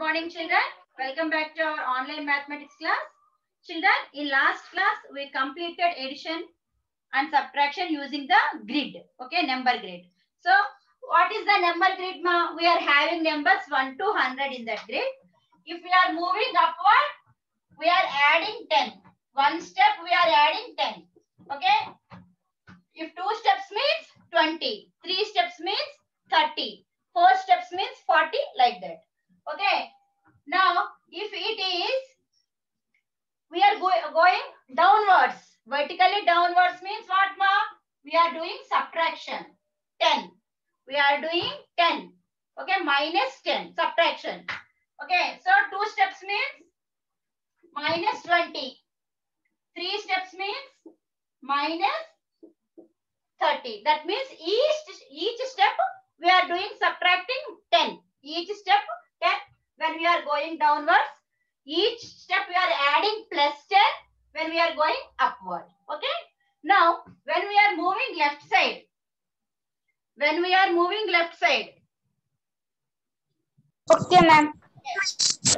morning, children. Welcome back to our online mathematics class. Children, in last class, we completed addition and subtraction using the grid. Okay, number grid. So, what is the number grid? Ma? We are having numbers 1 to 100 in that grid. If we are moving upward, we are adding 10. One step, we are adding 10. Okay. If two steps means 20. Three steps means 30. Four steps means 40 like that. Okay. Now, if it is, we are go going downwards. Vertically downwards means what, ma? We are doing subtraction. 10. We are doing 10. Okay, minus 10. Subtraction. Okay, so two steps means minus 20. Three steps means minus 30. That means each, each step we are doing subtracting 10. Each step 10 when we are going downwards. Each step we are adding plus 10 when we are going upward. Okay. Now, when we are moving left side, when we are moving left side, Okay, ma'am.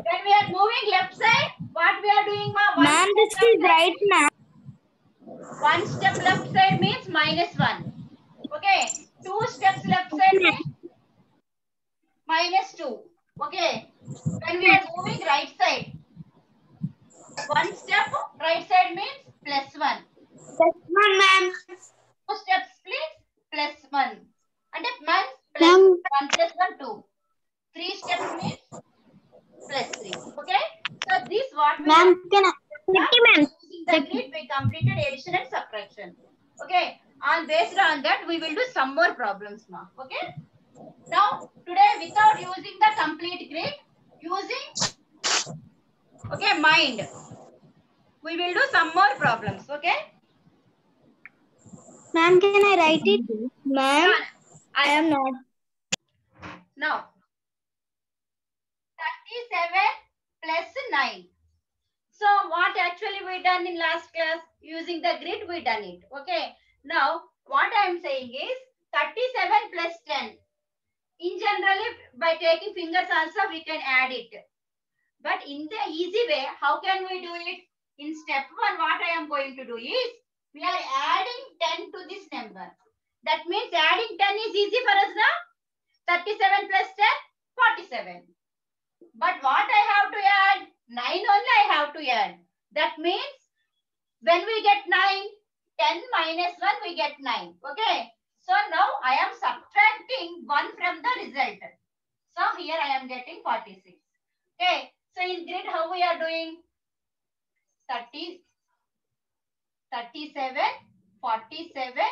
when we are moving left side, what we are doing, ma? One Ma'am, this is right, ma'am. One step left side means minus one. Okay. Two steps left side means minus two. Okay. When we are moving right side, one step right side means plus one. Yes, ma'am, ma'am. Two steps please plus one. And if man plus Ma'am. one plus one two. Three steps means plus three. Okay. So this what we Ma'am, can I? Ma'am. Using the grid, we completed addition and subtraction. Okay. And based on that, we will do some more problems now. Okay. Now, today, without using the complete grid, using okay mind, we will do some more problems. Okay. Ma'am, can I write it? Ma'am, I am not. Now, 37 plus 9. So, what actually we done in last class? Using the grid, we done it. Okay. Now, what I am saying is 37 plus 10. In generally, by taking fingers also, we can add it. But in the easy way, how can we do it? In step 1, what I am going to do is, we are adding 10 to this number. That means adding 10 is easy for us now. 37 plus 10, 47. But what I have to add? 9 only I have to add. That means when we get 9, 10 minus 1, we get 9. Okay. So now I am subtracting 1 from the result. So here I am getting 46. Okay. So in grid, how we are doing? 30, 37, 47,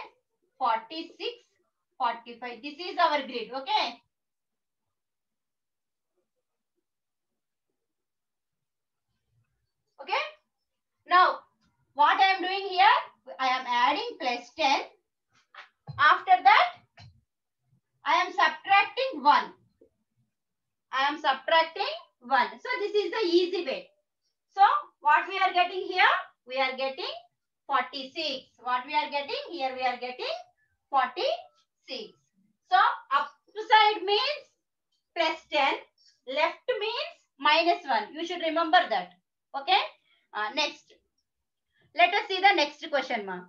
46, 45. This is our grid. Okay. Okay. Now, what I am doing here, I am adding plus 10. After that, I am subtracting 1. I am subtracting 1. So this is the easy way. So what we are getting here? We are getting 46. What we are getting? Here we are getting 46. So upside means plus 10. Left means minus 1. You should remember that. Okay. Uh, next. Let us see the next question mark.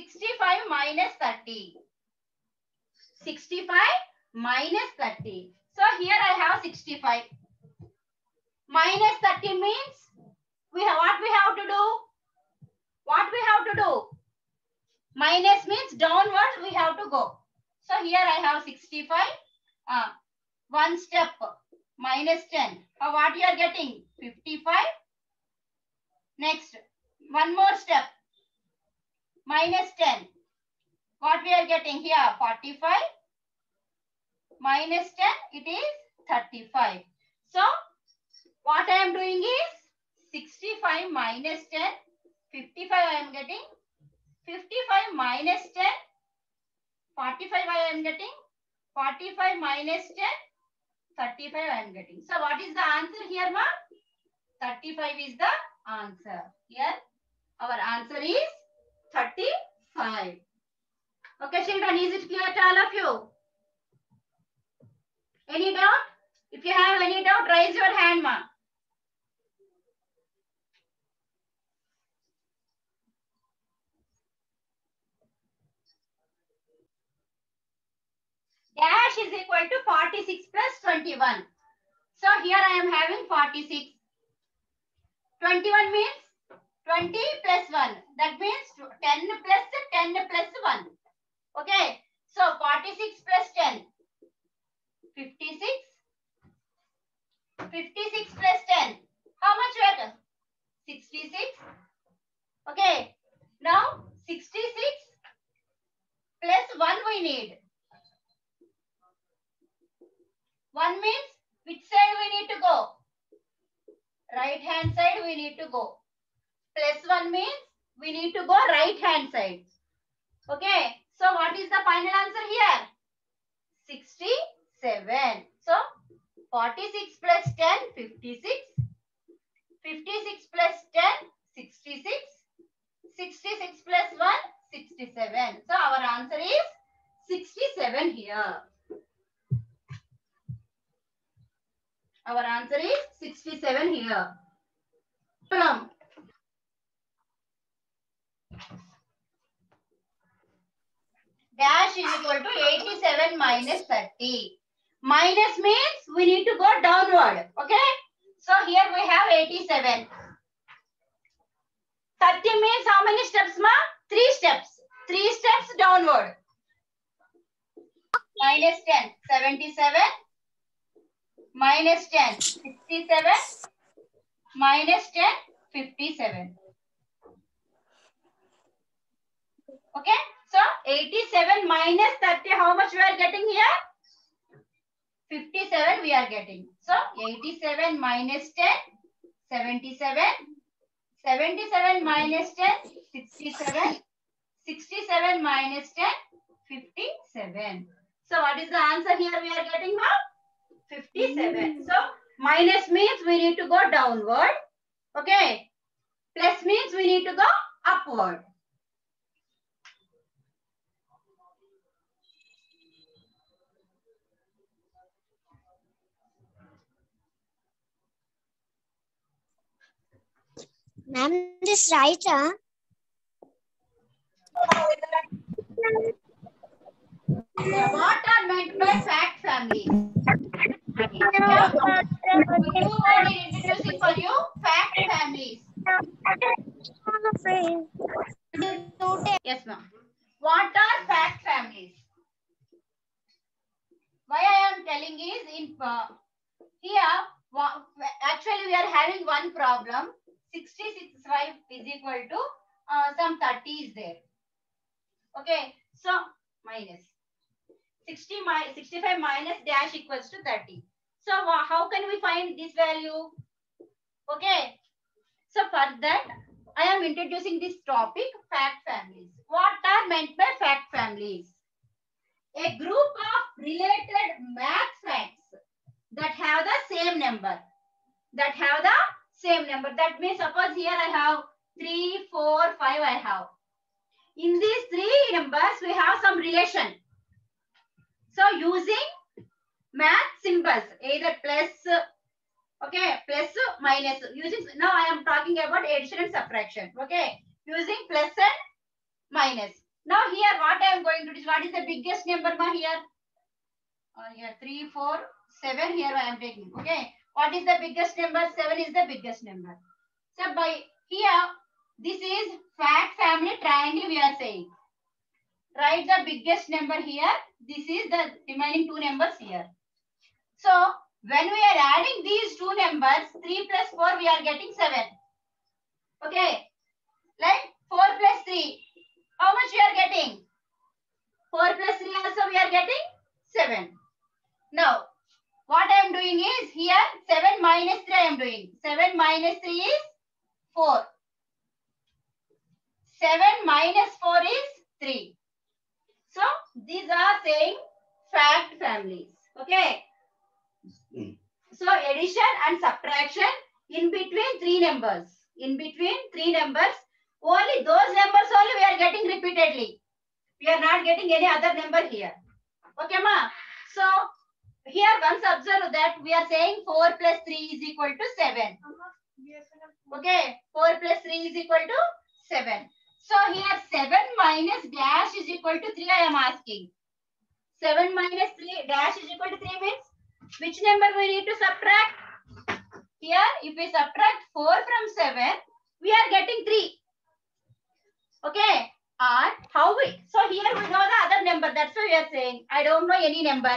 65 minus 30. 65 minus 30. So here I have 65. Minus 30 means we have what we have to do? What we have to do? Minus means downwards we have to go. So here I have 65. Uh, one step minus 10. Uh, what you are getting? 55. Next, one more step. Minus 10. What we are getting here? 45. Minus 10, it is 35. So, what I am doing is 65 minus 10. 55 I am getting. 55 minus 10. 45 I am getting. 45 minus 10. 35 I am getting. So what is the answer here, ma? 35 is the answer. Here, our answer is 35. Okay, children, is it clear to all of you? Any doubt? If you have any doubt, raise your hand, ma. Dash is equal to 46 plus 21. So here I am having 46. 21 means 20 plus 1. That means 10 plus 10 plus 1. Okay. So 46 plus 10. 56. 56 plus 10. How much we are? 66. Okay. Now 66 plus 1 we need. 1 means which side we need to go? Right hand side we need to go. Plus 1 means we need to go right hand side. Okay. So what is the final answer here? 67. So 46 plus 10, 56. 56 plus 10, 66. 66 plus 1, 67. So our answer is 67 here. Our answer is 67 here. Plum. Dash is equal to 87 minus 30. Minus means we need to go downward. Okay. So here we have 87. 30 means how many steps, ma? Three steps. Three steps downward. Minus 10, 77. Minus 10, 67. Minus 10, 57. Okay. So 87 minus 30, how much we are getting here? 57 we are getting. So 87 minus 10, 77. 77 minus 10, 67. 67 minus 10, 57. So what is the answer here we are getting now? 57. Hmm. So minus means we need to go downward. Okay. Plus means we need to go upward. Ma'am, this right, huh? What are meant by fact family? Who introducing for you? Fact families. Yes, ma'am. What are fact families? Why I am telling is in uh, here actually we are having one problem. 66 5 is equal to uh, some 30 is there. Okay, so minus 60 mi 65 minus dash equals to 30. So wha- how can we find this value? Okay, so for that I am introducing this topic fact families. What are meant by fact families? A group of related math facts that have the same number. That have the same number. That means suppose here I have 3, 4, 5 I have. In these three numbers we have some relation. So using math symbols either plus okay plus minus using now I am talking about addition and subtraction okay using plus and minus. Now here what I am going to do is what is the biggest number here? Uh, here 3, 4, 7 here I am taking okay. What is the biggest number? 7 is the biggest number. So by here, this is fact family triangle we are saying. Write the biggest number here. This is the remaining two numbers here. So when we are adding these two numbers, 3 plus 4, we are getting 7. Okay. Like 4 plus 3. How much we are getting? 4 plus 3 also we are getting 7. Now, what I am doing is here 7 minus 3 I am doing. 7 minus 3 is 4. 7 minus 4 is 3. So these are saying fact families. Okay. Hmm. So addition and subtraction in between three numbers. In between three numbers, only those numbers only we are getting repeatedly. We are not getting any other number here. Okay, ma. So here once observe that we are saying 4 plus 3 is equal to 7. Okay, 4 plus 3 is equal to 7. So here 7 minus dash is equal to 3 I am asking. 7 minus 3 dash is equal to 3 means which number we need to subtract? Here if we subtract 4 from 7, we are getting 3. Okay, or how we, so here we know the other number, that's why we are saying, I don't know any number.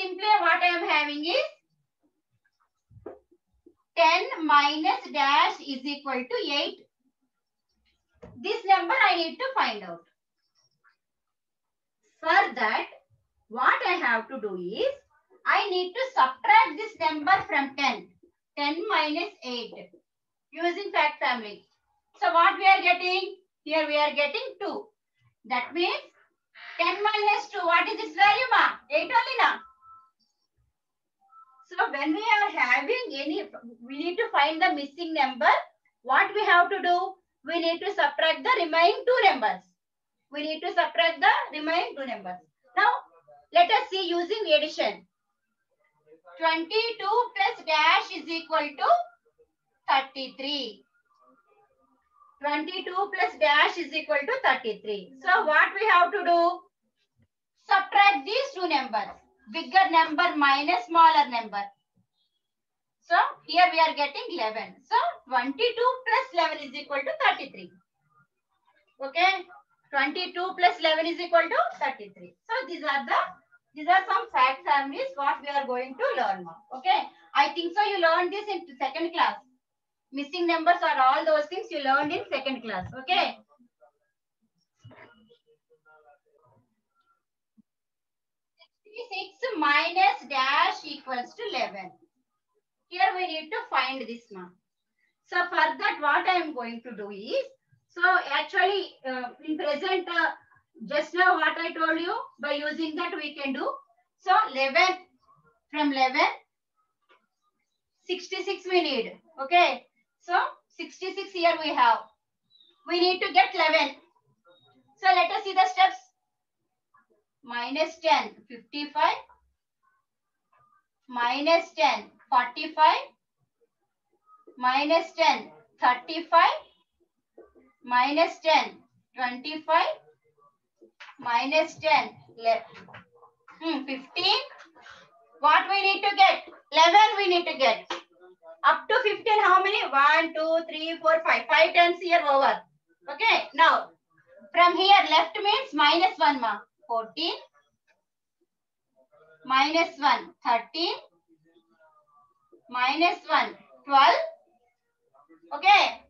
Simply what I am having is 10 minus dash is equal to 8. This number I need to find out. For that, what I have to do is, I need to subtract this number from 10. 10 minus 8 using fact family. So what we are getting? Here we are getting 2. That means 10 minus 2. What is this value, ma? 8 only now. So when we are having any, we need to find the missing number. What we have to do? We need to subtract the remaining two numbers. We need to subtract the remaining two numbers. Now, let us see using addition. 22 plus dash is equal to 33. 22 plus dash is equal to 33. So what we have to do? Subtract these two numbers. Bigger number minus smaller number. So here we are getting 11. So 22 plus 11 is equal to 33. Okay. 22 plus 11 is equal to 33. So these are the these are some fact families what we are going to learn now. Okay. I think so you learned this in second class. Missing numbers are all those things you learned in second class. Okay. Six minus dash equals to 11. Here we need to find this now. So for that what I am going to do is, so actually uh, in present, uh, just now what I told you, by using that we can do. So 11, from 11, 66 we need. Okay. So 66 here we have. We need to get 11. So let us see the steps. Minus 10, 55. Minus 10, 45. Minus 10, 35. Minus 10, 25. Minus 10, hmm, 15. What we need to get? 11 we need to get. Up to 15, how many? 1, 2, 3, 4, 5. 5 times here over. Okay. Now, from here left means minus 1 ma. 14. Minus 1, 13. Minus 1, 12. Okay.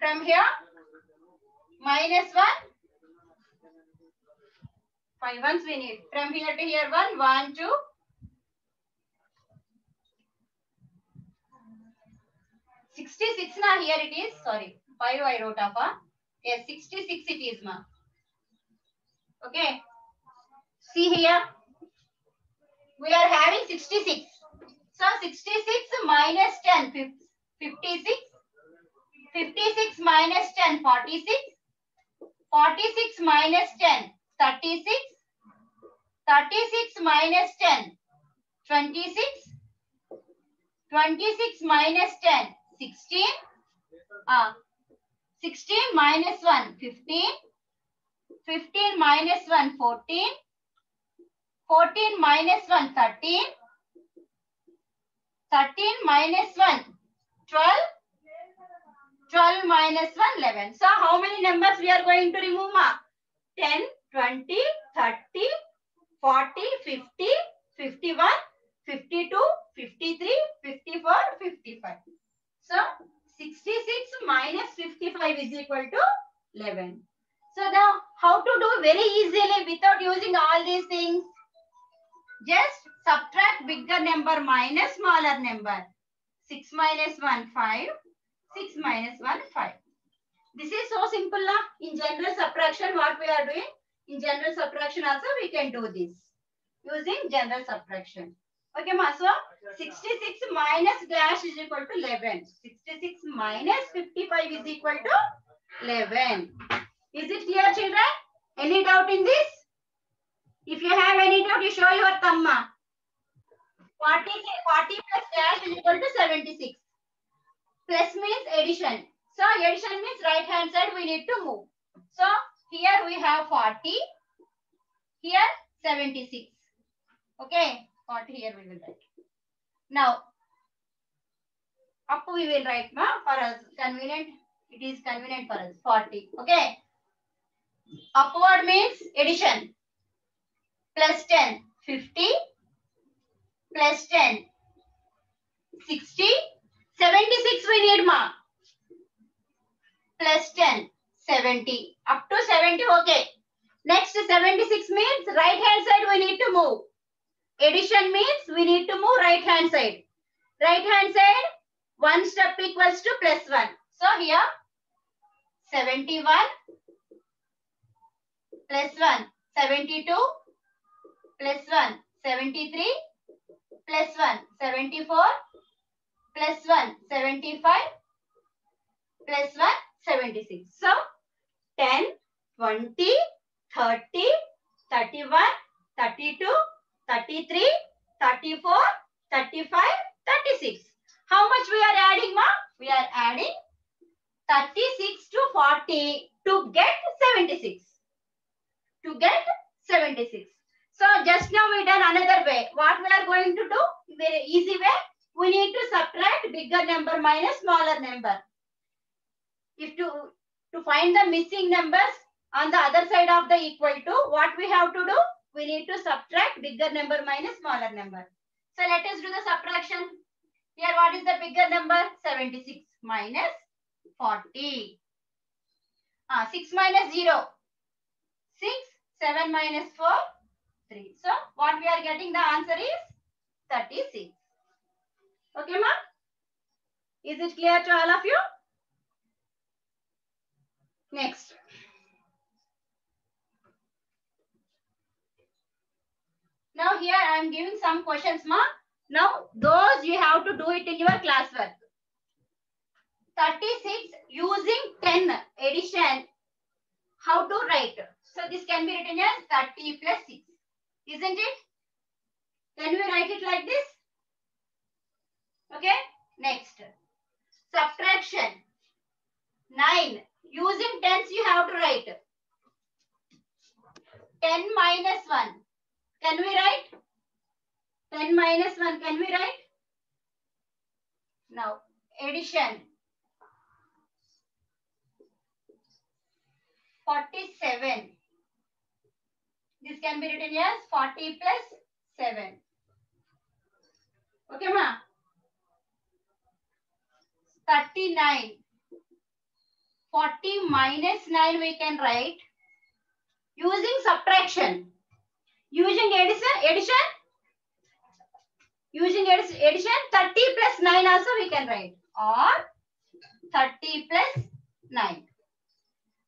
From here, minus 1. 5 ones we need. From here to here 1, 1, 2. 66 na here it is. Sorry. 5 I wrote off. Huh? Yes, 66 it is ma. Okay. See here. We are having 66. So 66 minus 10, 56. 56 minus 10, 46. 46 minus 10, 36. 36 minus 10, 26. 26 minus 10, 16. Uh, 16 minus 1, 15. 15 minus 1, 14. 14 minus 1, 13. 13 minus 1, 12. 12 minus 1, 11. So how many numbers we are going to remove? Ma? 10, 20, 30, 40, 50, 51, 52, 53, 54, 55. So 66 minus 55 is equal to 11. So now how to do very easily without using all these things? Just subtract bigger number minus smaller number. 6 minus 1, 5. 6 minus 1, 5. This is so simple. Na? In general subtraction, what we are doing? In general subtraction also, we can do this. Using general subtraction. Okay, ma. So, 66 minus dash is equal to 11. 66 minus 55 is equal to 11. Is it clear, children? Any doubt in this? If you have any doubt, you show your thumb. 40, 40 plus dash is equal to 76. Plus means addition. So addition means right hand side we need to move. So here we have 40. Here 76. Okay. 40 here we will write. Now up we will write ma for us convenient. It is convenient for us 40. Okay. Upward means addition. Plus 10 50 plus 10 60 76 we need ma plus 10 70 up to 70 okay. Next 76 means right hand side we need to move. Addition means we need to move right hand side. Right hand side one step equals to plus 1 so here 71 plus 1 72 plus 1 73 plus 1 74 plus 1 75 plus 1 76 so 10 20 30 31 32 33 34 35 36 how much we are adding ma? We are adding 36 to 40 to get 76 to get 76 so just now we done another way. What we are going to do? Very easy way. We need to subtract bigger number minus smaller number. If to, to find the missing numbers on the other side of the equal to, what we have to do? We need to subtract bigger number minus smaller number. So let us do the subtraction. Here what is the bigger number? 76 minus 40. Ah, 6 minus 0. 6. 7 minus 4. 3. So, what we are getting the answer is 36. Okay, ma? Is it clear to all of you? Next. Now here I am giving some questions, ma. Now those you have to do it in your classwork. 36 using 10 addition. How to write? So this can be written as 30 plus 6. Isn't it? Can we write it like this? Okay. Next. Subtraction. 9. Using tens you have to write. 10 minus 1. Can we write? 10 minus 1. Can we write? Now, addition. 47. This can be written as 40 plus 7. Okay, ma? 39. 40 minus 9 we can write using subtraction. Using addition, addition, using addition 30 plus 9 also we can write or 30 plus 9.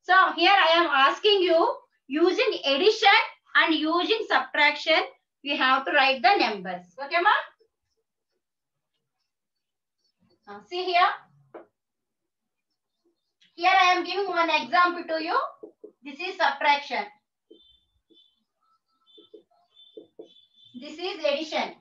So here I am asking you using addition and using subtraction we have to write the numbers. Okay ma? Now, see here. Here I am giving one example to you. This is subtraction. This is addition.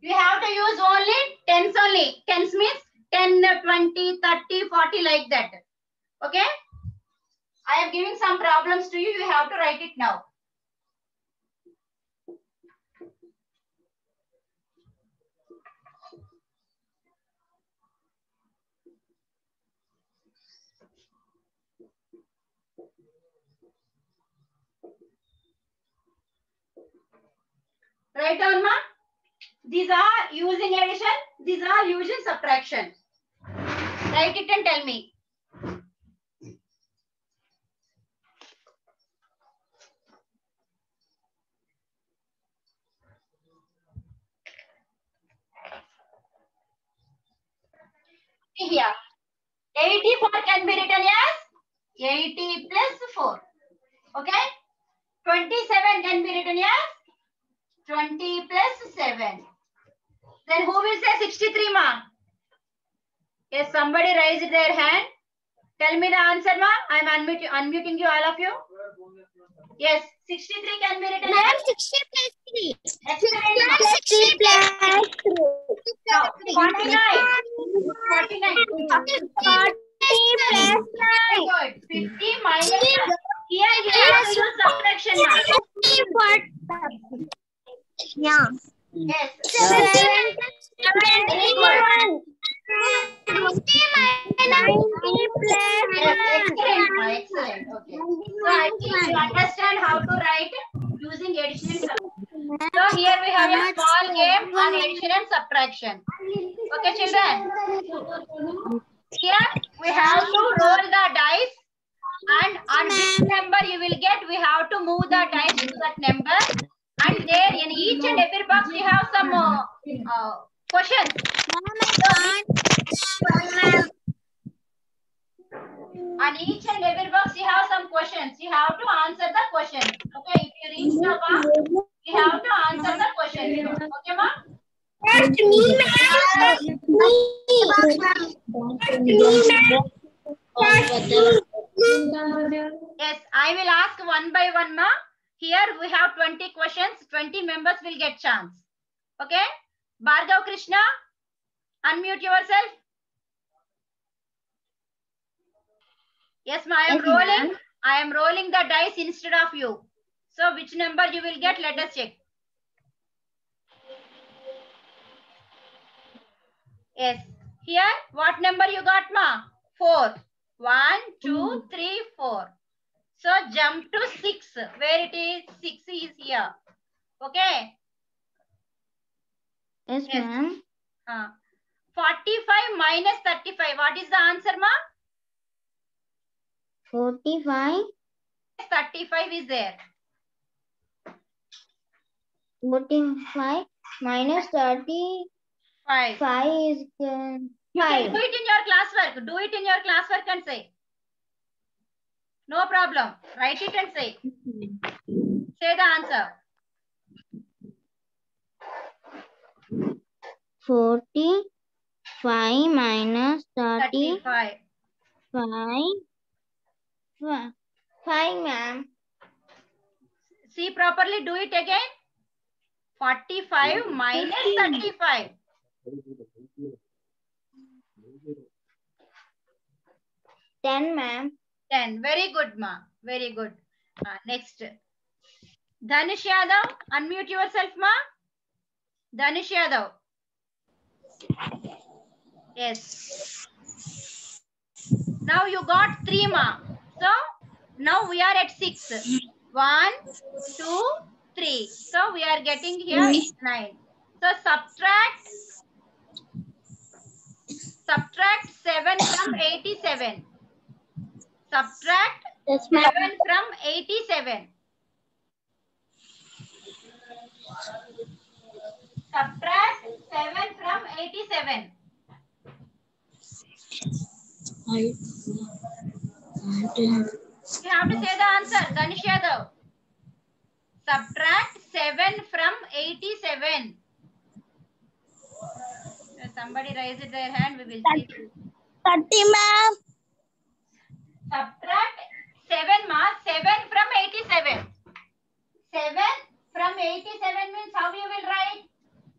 You have to use only tens only. Tens means 10, 20, 30, 40 like that. Okay? I am giving some problems to you. You have to write it now. Write down, ma. These are using addition. These are using subtraction. Write it and tell me. somebody raised their hand tell me the answer ma i am unmuting unmuting you all of you yes 63 can be written ma'am 60 plus 3 excellent 60 plus 3 49 49 49 40 50 minus here you have subtraction mark yeah yes 7 7 60 90 plus excellent excellent okay so i think you understand how to write using addition so here we have a small game on addition and subtraction okay children here we have to roll the dice and on which number you will get we have to move the dice to that number and there in each and every box we have some uh, questions. On each and every box you have some questions. You have to answer the question. Okay, if you reach the box, you have to answer the question. Okay, ma? Yes, I will ask one by one, ma. Here we have 20 questions. 20 members will get chance. Okay? Bhargav Krishna, unmute yourself. Yes, ma, I am Yes, rolling. ma'am. I am rolling the dice instead of you. So which number you will get? Let us check. Yes. Here, what number you got, ma? Four. One, two, three, four. So jump to six. Where it is? Six is here. Okay. Yes, Yes. ma'am. Uh, 45 minus 35. What is the answer, ma'am? 45, 35 is there. 45 minus 35 Five. is uh, You can 5. do it in your classwork. Do it in your classwork and say. No problem. Write it and say. Say the answer. 45 minus 35. 35. 5, 5 ma'am. See properly. Do it again. 45 minus 35. 10 ma'am. 10. Very good, ma. Very good. Uh, next. Dhanish Yadav. Unmute yourself, ma. Dhanish Yadav. Yes. Now you got 3, ma. So, now we are at 6. 1, 2, 3. So, we are getting here mm-hmm. 9. So, subtract subtract 7 from 87. Subtract Yes, 7 from 87. Subtract 7 from 87. You have to say the answer, Ganesh Yadav. Subtract 7 from 87. If Somebody raised their hand, we will see. 30 ma'am. Subtract 7 ma 7 from 87. 7 from 87 means how you will write?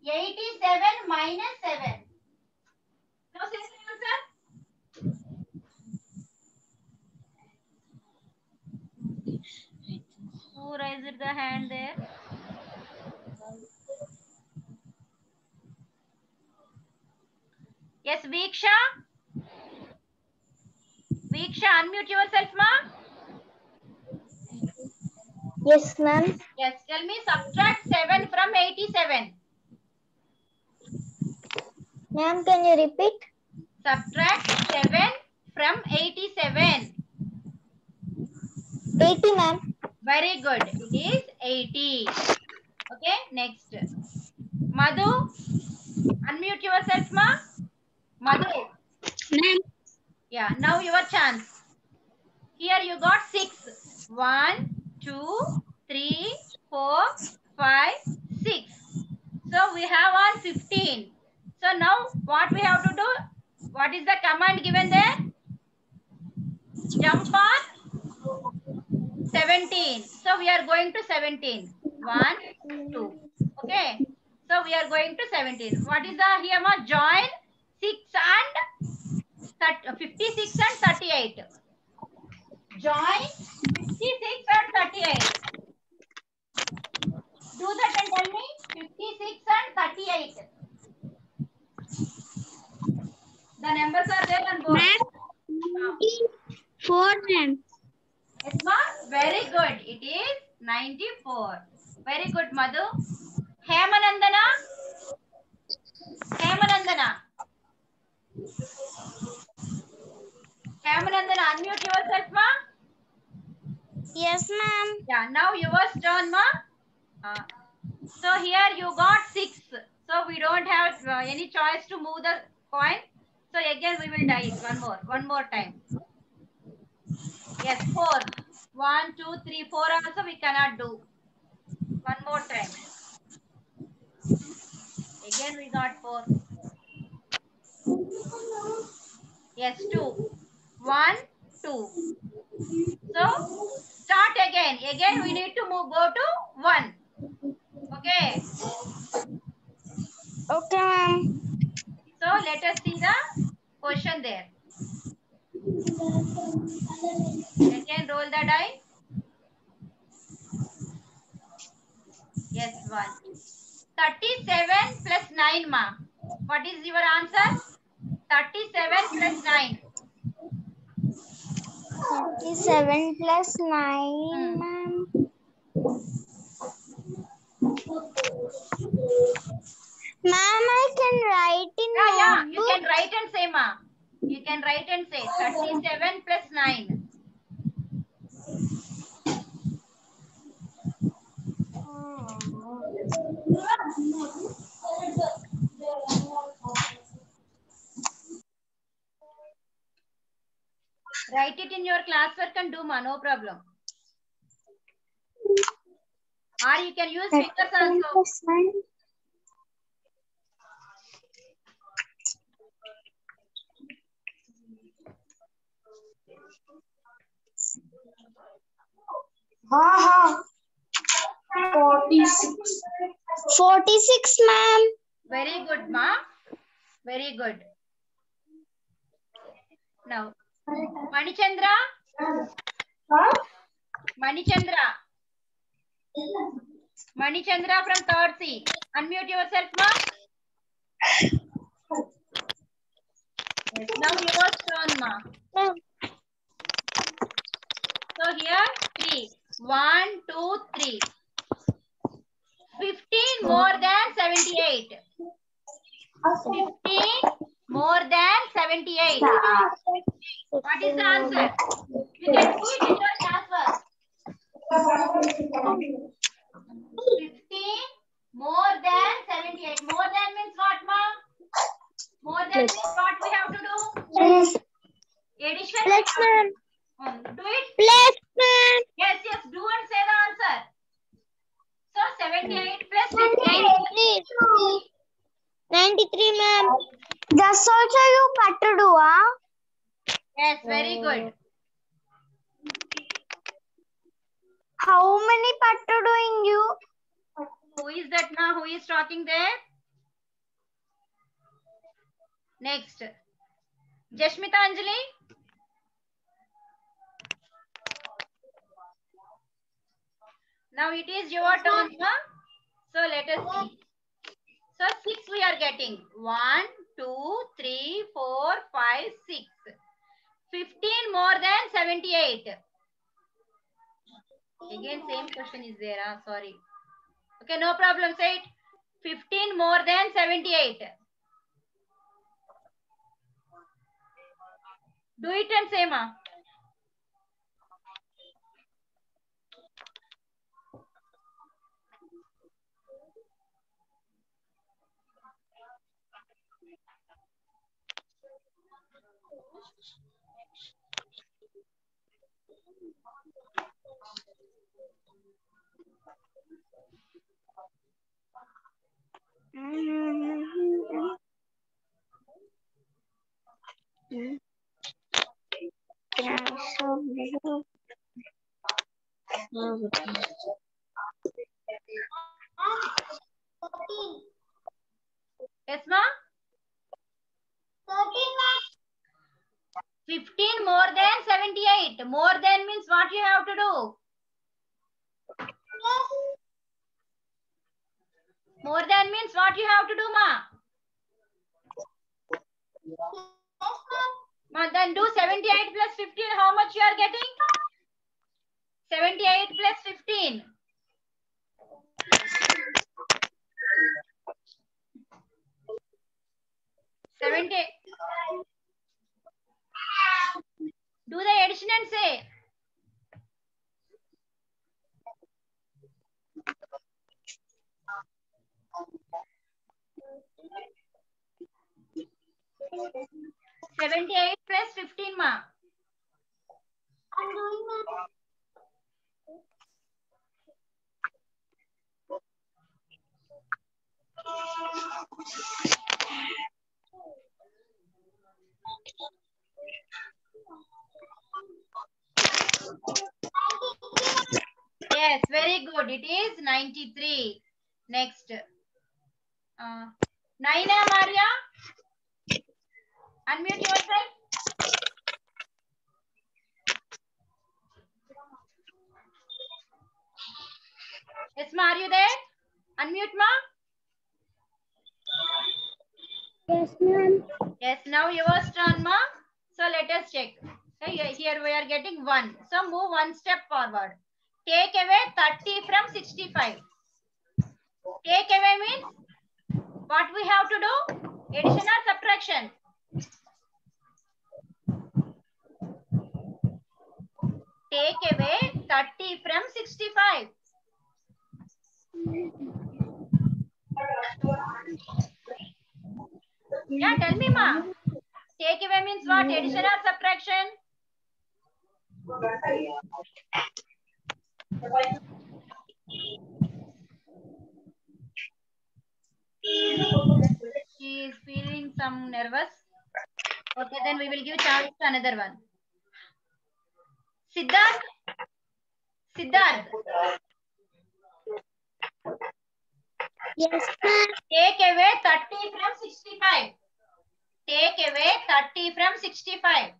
87 minus 7. Now say the answer. Who raised the hand there? Yes, Veeksha. Veeksha, unmute yourself, ma. Yes, ma'am. Yes, tell me subtract 7 from 87. Ma'am, can you repeat? Subtract 7 from 87. 80, ma'am. Very good. It is 80. Okay, next. Madhu, unmute yourself, ma. Madhu. Ma'am. Yeah, now your chance. Here you got 6. 1, 2, 3, 4, 5, 6. So we have on 15. So now what we have to do? What is the command given there? Jump on 17. So we are going to 17. 1, 2. Okay. So we are going to 17. What is the here? Join 6 and 30, 56 and 38. Join 56 and 38. Do that and tell me 56 and 38. The numbers are there on board. Four ma'am. Yes, ma? Very good. It is 94. Very good, Madhu. Hemanandana. Hemanandana. Hemanandana, unmute yourself, ma. Yes ma'am. Yeah, now yours turn, ma. Uh, so here you got six. So we don't have uh, any choice to move the coin. So again we will dice one more, one more time. Yes, four. One, two, three, four also we cannot do. One more time. Again we got four. Yes, two. One, two. So start again. Again we need to move, go to one. Okay. Okay ma'am. So let us see the question there. Again roll the die. Yes, one. 37 plus 9 ma. What is your answer? 37 plus 9. Thirty-seven plus nine, Hmm. ma'am. Ma'am, I can write in Yeah, yeah. You can write and say ma. You can write and say 37 plus 9. Write it in your classwork and do ma. No problem. Or you can use fingers also. हाँ हाँ forty six Forty-six, ma'am. Very good, ma. Very good. Now, Manichandra. Manichandra. Manichandra from third C. Unmute yourself, ma. Yes, now your turn, ma. Ma'am. So here, three. One, two, three. 15 more than 78. 15 more than 78. What is the answer? You can do it in your classwork. 15 more than 78. More than means what, ma? More than means what we have to do? Addition? ma'am. Um, do it. Plus, ma'am. Yes, yes. Do and say the answer. So 78 plus Ninety-three. Ninety-three, ma'am. That's also you better do, ah? Yes, very good. How many better doing you? Who is that now? Who is talking there? Next. Jashmita Anjali. Now it is your turn. Huh? So let us see. So six we are getting. One, two, three, four, five, six. Fifteen more than seventy-eight. Again, same question is there. Huh? Sorry. Okay, no problem. Say it. 15 more than 78. Do it and say, ma. Yes, ma'am. 13. 15 more than 78. More than means what you have to do? More than means what you have to do, ma? Ma, then do 78 plus 15. How much you are getting? 78 plus 15. Seventy. Do the addition and say. Seventy-eight plus fifteen, ma. Yes, very good. It is 93. Next. Uh, Naina Maria. Unmute yourself. Yes, ma, are you there? Unmute, ma. Yes, ma'am. Yes, now yours turn, ma. So let us check. Here we are getting 1. So move one step forward. Take away 30 from 65. Take away means what we have to do? Addition or subtraction? Take away 30 from 65. Yeah, tell me, ma. Take away means what? Addition or subtraction? She is feeling some nervous. Okay, then we will give chance to another one. Siddharth. Siddharth. Yes, ma'am. Take away 30 from 65. Take away 30 from 65.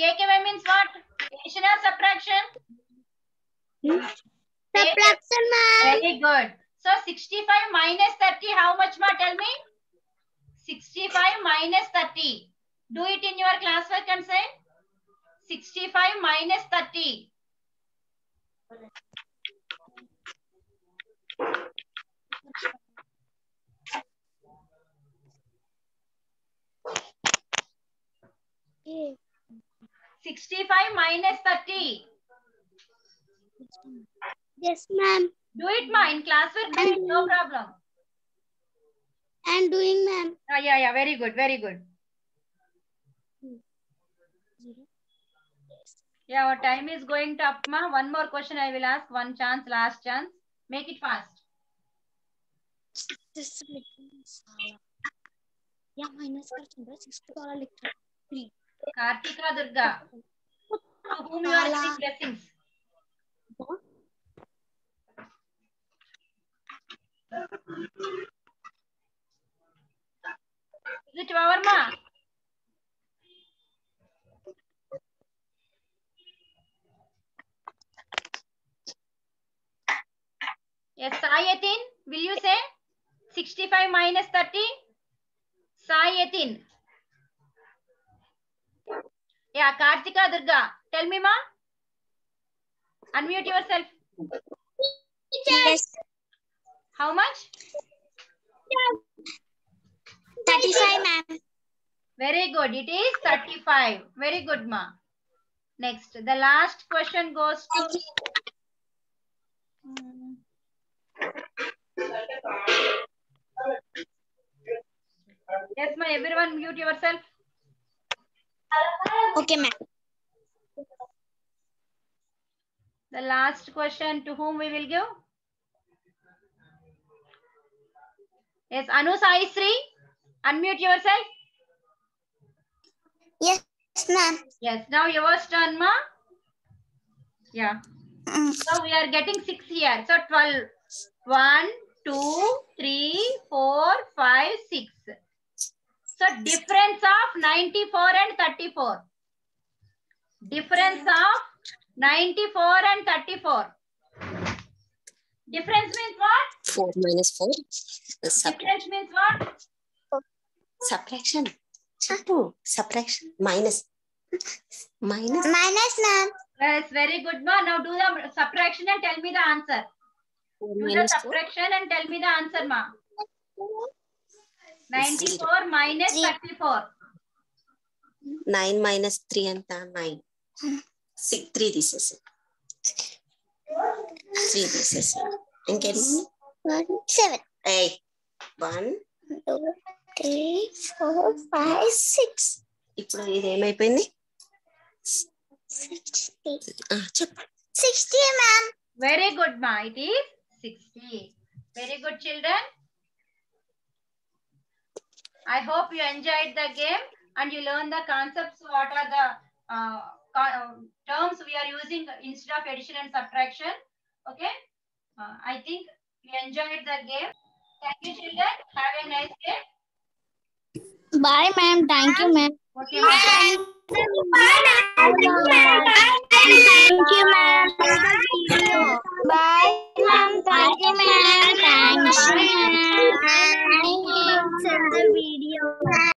Take away means what? Addition or subtraction? Subtraction, ma'am. Very good. So 65 minus 30, how much ma? Tell me. 65 minus 30. Do it in your classwork and say. 65 minus 30. Yes, 65 minus 30. Yes, ma'am. Do it, ma. In class, no problem. I'm doing, ma'am. Ah, yeah, yeah. Very good. Very good. Yeah, our time is going to up, ma. One more question I will ask. One chance, last chance. Make it fast. Yeah, minus 6 to 3. Kartika Durga. To whom you are giving blessings. Is it our ma? Yes, Sayatin, will you say 65 minus 30? Sayatin. Yeah, Kartika Durga. Tell me, ma. Unmute yourself. Yes, How much? thirty-five, ma'am. Very good. It is 35. Very good, ma. Next, the last question goes to. Yes, ma. Everyone mute yourself. Okay, ma'am. The last question to whom we will give? Yes, Anu Sai Sri. Unmute yourself. Yes, ma'am. Yes, now yours turn, ma. Yeah. Mm. So we are getting 6 here. So 12. 1, 2, 3, 4, 5, 6. So difference of 94 and 34. Difference of 94 and 34. Difference means what? 4 minus 4. The Difference means what? subtraction. Chatu. Subtraction. Minus. Minus. Minus, ma'am. Yes, very good. Ma. Now do the subtraction and tell me the answer. Do the minus 4. subtraction and tell me the answer, ma. 94 minus 34. 9 minus 3 ఎంత 9. 6 3 తీసేసి 3 తీసేసి ఇంకేంటి 1 7 ఏయ్ 1 2 3 4 5 6 ఇప్పుడు ఇది ఏమైపోయింది? చెప్పండి sixty ma'am very good మా ఇది sixty very good children Very good, children. I hope you enjoyed the game and you learned the concepts. What are the uh, co- uh, terms we are using instead of addition and subtraction? Okay. Uh, I think you enjoyed the game. Thank you, children. Have a nice day. Bye, ma'am. Thank you, ma'am. Okay. ma. Bye, ma'am. Bye, mom. Thank you, ma'am. Thanks, ma'am. Thank you the video.